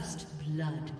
First blood.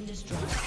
Been destroyed.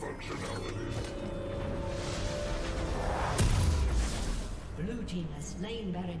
Functionality. Blue team has slain Baron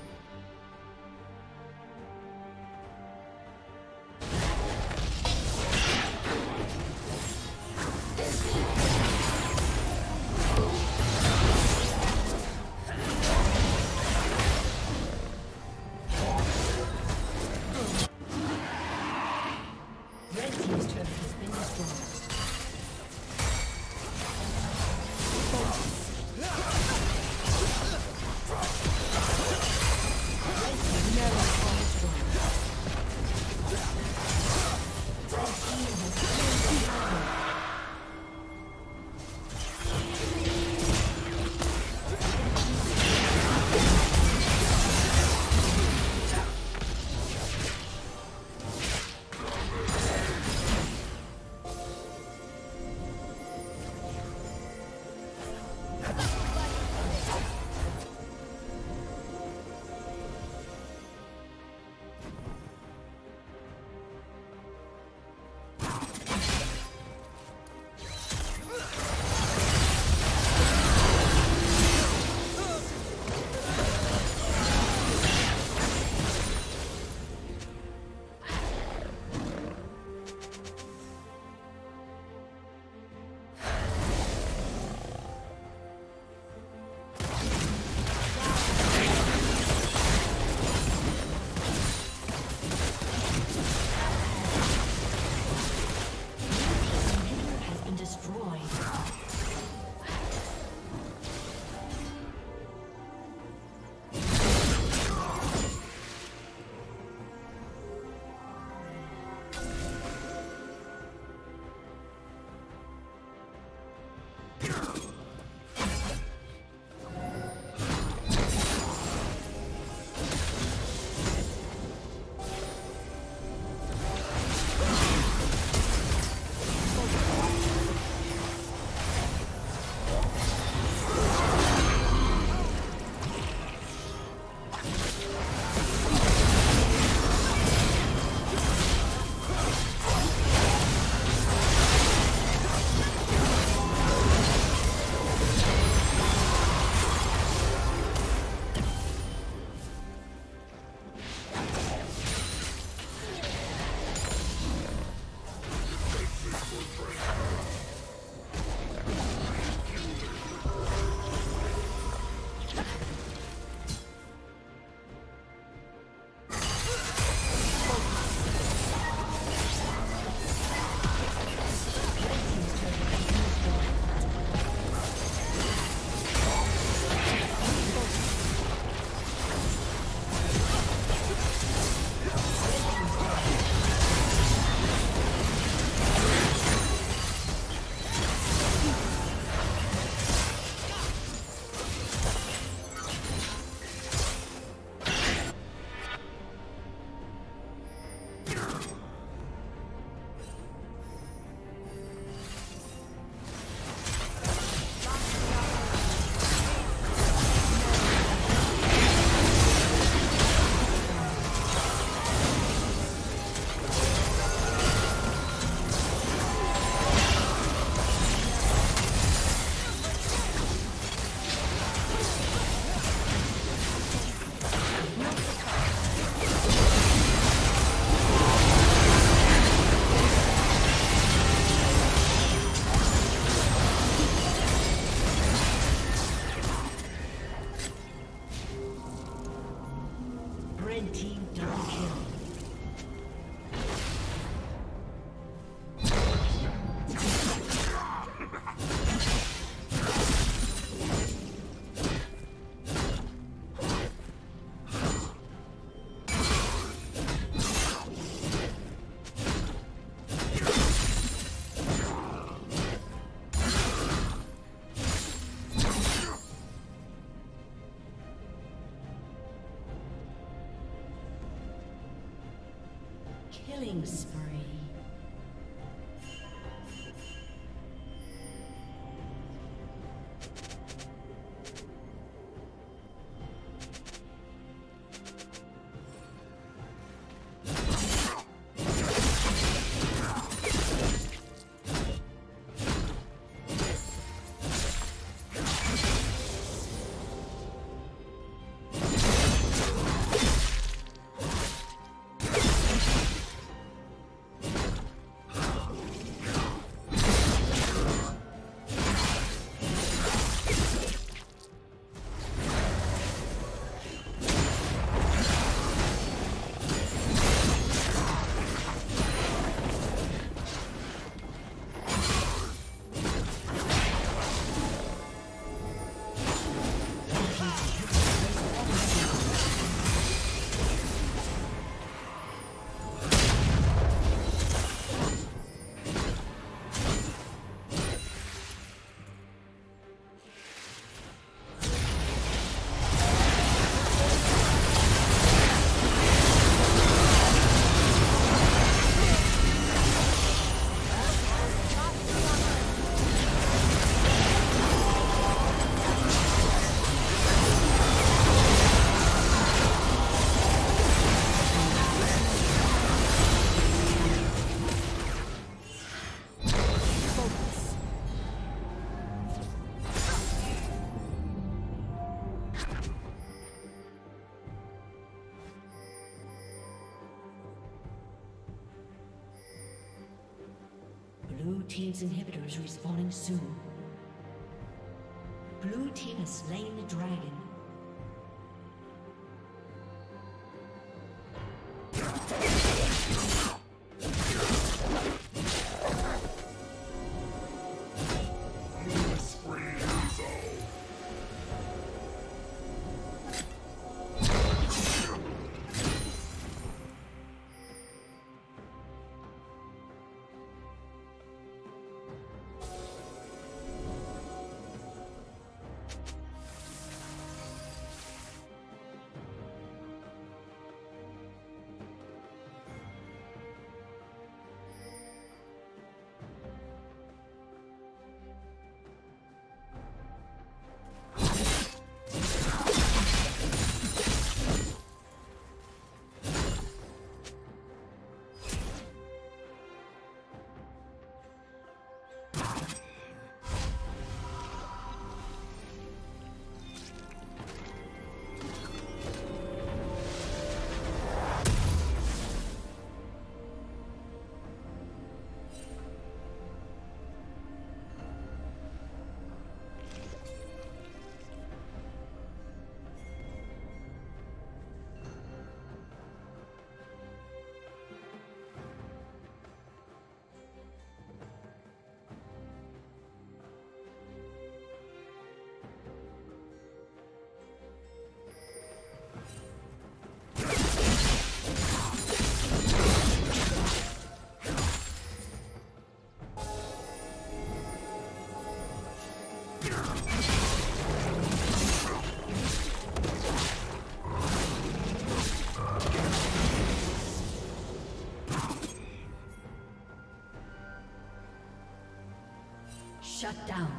Killing spree. Team's inhibitor is respawning soon. Blue Team has slain the dragon. Shut down.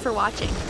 For watching.